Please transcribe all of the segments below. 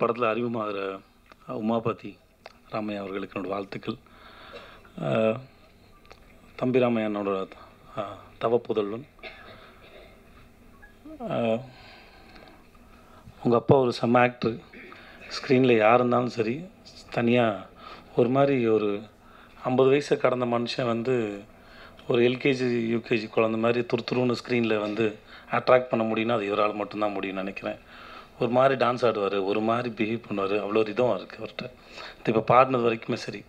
படத்தில் அறிமுகமாகிற உமாபதி ராமையா அவர்களுக்கு என்னோடய வாழ்த்துக்கள். தம்பி ராமையா என்னோட உங்கள் அப்பா ஒரு செம்ம ஆக்டர் ஸ்க்ரீனில் யார் இருந்தாலும் சரி தனியாக ஒரு மாதிரி ஒரு ஐம்பது வயசை கடந்த மனுஷன் வந்து ஒரு எல்கேஜி யூகேஜி குழந்த மாதிரி துருத்துருன்னு ஸ்க்ரீனில் வந்து அட்ராக்ட் பண்ண முடியும்னா அது இவரால் மட்டும்தான் முடியும்னு நினைக்கிறேன். ஒரு மாதிரி டான்ஸ் ஆடுவார் ஒரு மாதிரி பிஹேவ் பண்ணுவார் அவ்வளோ ரிதம் இருக்குது அவர்கிட்ட இது இப்போ பாடினது வரைக்குமே சரி.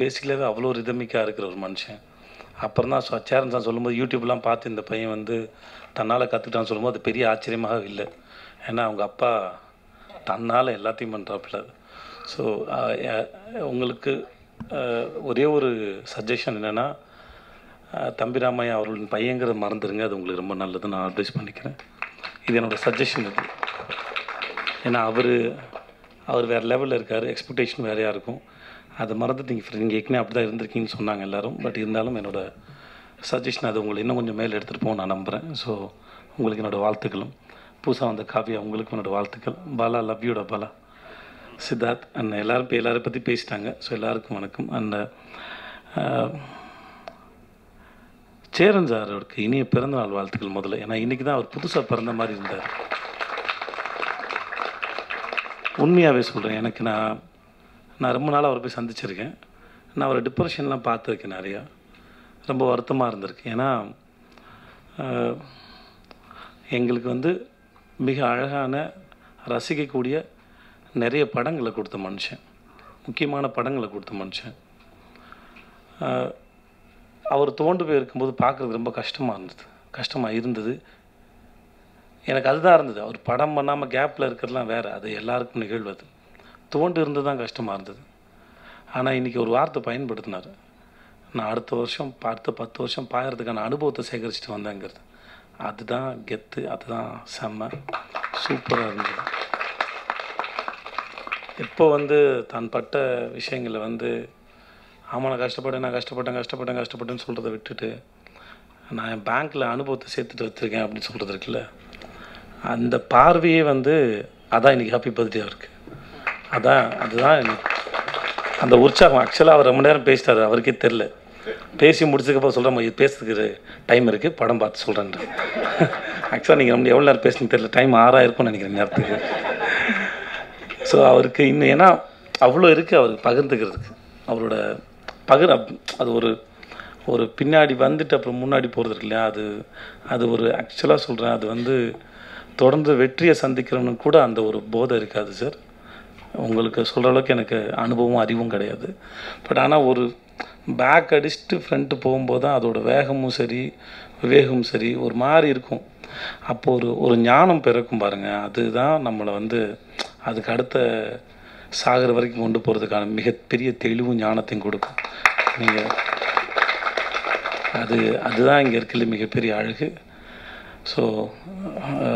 பேசிக்கலாகவே அவ்வளோ ரிதமிக்காக இருக்கிற ஒரு மனுஷன். அப்புறம் தான் சேரன் சார் சொல்லும்போது யூடியூப்லாம் பார்த்து இந்த பையன் வந்து தன்னால் கற்றுக்கிட்டான்னு சொல்லும்போது அது பெரிய ஆச்சரியமாக இல்லை. ஏன்னா அவங்க அப்பா தன்னால் எல்லாத்தையும் பண்ணுறாப்புல ஸோ உங்களுக்கு ஒரே ஒரு சஜஷன் என்னென்னா தம்பி ராமையா அவர்களின் பையங்கிறத மறந்துடுங்க அது உங்களுக்கு ரொம்ப நல்லது நான் அட்வைஸ் பண்ணிக்கிறேன். இது என்னோடய சஜஷன் இது. ஏன்னா அவர் அவர் வேறு லெவலில் இருக்கார் எக்ஸ்பெக்டேஷன் வேறையாக இருக்கும். அதை மறந்துட்டு நீங்கள் நீங்கள் ஏற்கனவே அப்படி தான் இருந்திருக்கீங்கன்னு சொன்னாங்க எல்லோரும். பட் இருந்தாலும் என்னோடய சஜஷன் அது உங்களை இன்னும் கொஞ்சம் மேலே எடுத்துகிட்டு போக நான் நம்புகிறேன் ஸோ உங்களுக்கு என்னோடய வாழ்த்துக்களும். புதுசாக வந்த காவியா உங்களுக்கு என்னோடய வாழ்த்துக்கள். பாலா லவ்யூட பாலா. சித்தார்த் அண்ட் எல்லோரும் இப்போ எல்லோரும் பற்றி பேசிட்டாங்க. ஸோ எல்லாருக்கும் வணக்கம். அண்ட் சேரன் சாரோருக்கு இனிய பிறந்தநாள் வாழ்த்துக்கள் முதல்ல. ஏன்னா இன்றைக்கி தான் அவர் புதுசாக பிறந்த மாதிரி இருந்தார். உண்மையாகவே சொல்கிறேன் எனக்கு நான் நான் ரொம்ப நாளாக அவரை போய் சந்திச்சிருக்கேன். நான் அவரை டிப்ரெஷன்லாம் பார்த்துருக்கேன் நிறையா. ரொம்ப வருத்தமாக இருந்திருக்கு ஏன்னா எங்களுக்கு வந்து மிக அழகான ரசிக்கக்கூடிய நிறைய படங்களை கொடுத்த மனுஷன். முக்கியமான படங்களை கொடுத்த மனுஷன். அவர் தோண்டு போய் இருக்கும்போது பார்க்குறது ரொம்ப கஷ்டமாக இருந்தது. கஷ்டமாக இருந்தது. எனக்கு அதுதான் இருந்தது. அவர் படம் பண்ணாமல் கேப்பில் இருக்கிறதுலாம் வேறு. அது எல்லாருக்கும் நிகழ்வு அது. தோண்டு இருந்து தான் கஷ்டமாக இருந்தது. ஆனால் இன்றைக்கி ஒரு வார்த்தை பயன்படுத்தினார். நான் அடுத்த வருஷம் அடுத்த பத்து வருஷம் பாயறதுக்கான அனுபவத்தை சேகரிச்சுட்டு வந்தேங்கிறது. அதுதான் கெத்து அதுதான் செம்ம சூப்பராக இருந்தது. இப்போ வந்து தான் பட்ட விஷயங்களை வந்து ஆமாம் நான் கஷ்டப்பட்டேன் நான் கஷ்டப்பட்டேன் கஷ்டப்பட்டேன் கஷ்டப்பட்டேன்னு சொல்கிறத விட்டுட்டு நான் என் பேங்க்கில் அனுபவத்தை சேர்த்துட்டு வச்சுருக்கேன் அப்படின்னு சொல்கிறது இருக்குல்ல. அந்த பார்வையே வந்து அதான் இன்றைக்கி ஹாப்பி பர்த்டே அவருக்கு. அதான் அதுதான் அந்த உற்சாகம். ஆக்சுவலாக அவர் ரொம்ப நேரம் பேசிட்டார் அவருக்கே தெரில பேசி முடிச்சதுக்கப்புறம் சொல்கிறேன் இது பேசுறதுக்கு டைம் இருக்குது படம் பார்த்து சொல்கிறேன் ஆக்சுவலாக நீங்கள் ரொம்ப எவ்வளோ நேரம் பேசுனீங்க தெரியல. டைம் ஆறாயிருக்கும்னு நினைக்கிறேன் நேரத்துக்கு. ஸோ அவருக்கு இன்னும் ஏன்னா அவ்வளோ இருக்குது அவருக்கு பகிர்ந்துக்கிறதுக்கு. அவரோட பகிர் அது ஒரு ஒரு பின்னாடி வந்துட்டு அப்புறம் முன்னாடி போகிறது இல்லையா? அது அது ஒரு ஆக்சுவலாக சொல்கிறேன் அது வந்து தொடர்ந்து வெற்றியை சந்திக்கிறவனுக்கு கூட அந்த ஒரு போதை இருக்காது சார் உங்களுக்கு சொல்கிற அளவுக்கு எனக்கு அனுபவம் அறிவும் கிடையாது. பட் ஆனால் ஒரு பேக் அடிச்சுட்டு ஃப்ரண்ட்டு போகும்போது தான் அதோட வேகமும் சரி விவேகமும் சரி ஒரு மாதிரி இருக்கும். அப்போது ஒரு ஒரு ஞானம் பிறக்கும் பாருங்கள் அதுதான் நம்மளை வந்து அதுக்கு அடுத்த சாகர வரைக்கும் கொண்டு போகிறதுக்கான மிகப்பெரிய தெளிவும் ஞானத்தையும் கொடுக்கும். நீங்கள் அது அதுதான் இங்கே இருக்கிற மிகப்பெரிய அழகு. ஸோ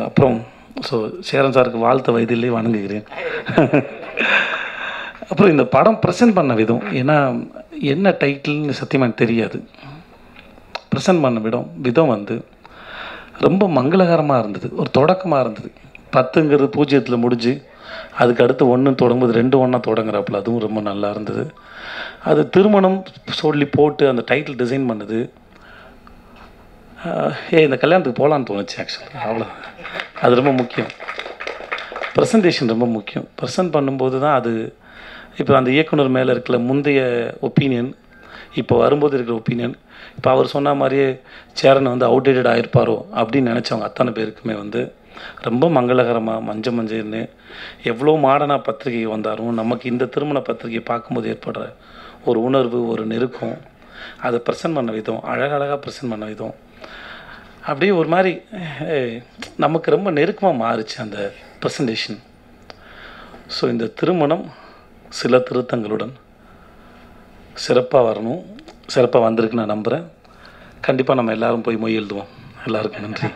அப்புறம் ஸோ சேரன் சாருக்கு வாழ்த்த வயதிலே வணங்குகிறேன். அப்புறம் இந்த படம் ப்ரெசென்ட் பண்ண விதம் ஏன்னா என்ன டைட்டில்னு சத்தியமாக எனக்கு தெரியாது. ப்ரெசென்ட் பண்ண விதம் விதம் வந்து ரொம்ப மங்களகரமாக இருந்தது ஒரு தொடக்கமாக இருந்தது. பத்துங்கிறது பூஜ்ஜியத்தில் முடிஞ்சு அதுக்கு அடுத்து ஒன்று தொடங்கும்போது ரெண்டு ஒன்றா தொடங்குறாப்புல அதுவும் ரொம்ப நல்லா இருந்தது. அது திருமணம் சொல்லி போட்டு அந்த டைட்டில் டிசைன் பண்ணுது ஏ இந்த கல்யாணத்துக்கு போகலான்னு தோணுச்சு ஆக்சுவலி அவ்வளோ அது ரொம்ப முக்கியம். ப்ரெசன்டேஷன் ரொம்ப முக்கியம். ப்ரெசன்ட் பண்ணும்போது தான் அது இப்போ அந்த இயக்குனர் மேலே இருக்கிற முந்தைய ஒப்பீனியன் இப்போ வரும்போது இருக்கிற ஒப்பீனியன் இப்போ அவர் சொன்ன மாதிரியே சேரன் வந்து அவுடேட்டட் ஆகிருப்பாரோ அப்படின்னு நினச்சவங்க அத்தனை பேருக்குமே வந்து ரொம்ப மங்களகரமாக மஞ்ச மஞ்சள்னு எவ்வளோ மாடனாக பத்திரிகை வந்தாலும் நமக்கு இந்த திருமண பத்திரிகையை பார்க்கும்போது ஏற்படுற ஒரு உணர்வு ஒரு நெருக்கம் அதை ப்ரெசென்ட் பண்ண விதம் அழகழகாக ப்ரெசென்ட் பண்ண விதம் அப்படியே ஒரு மாதிரி நமக்கு ரொம்ப நெருக்கமாக மாறுச்சு அந்த ப்ரெசன்டேஷன் ஸோ இந்த திருமணம் சில திருத்தங்களுடன் சிறப்பாக வரணும். சிறப்பாக வந்திருக்குன்னு நான் நம்புகிறேன் கண்டிப்பாக நம்ம எல்லோரும் போய் மொய் எழுதுவோம். எல்லாருக்கும் நன்றி.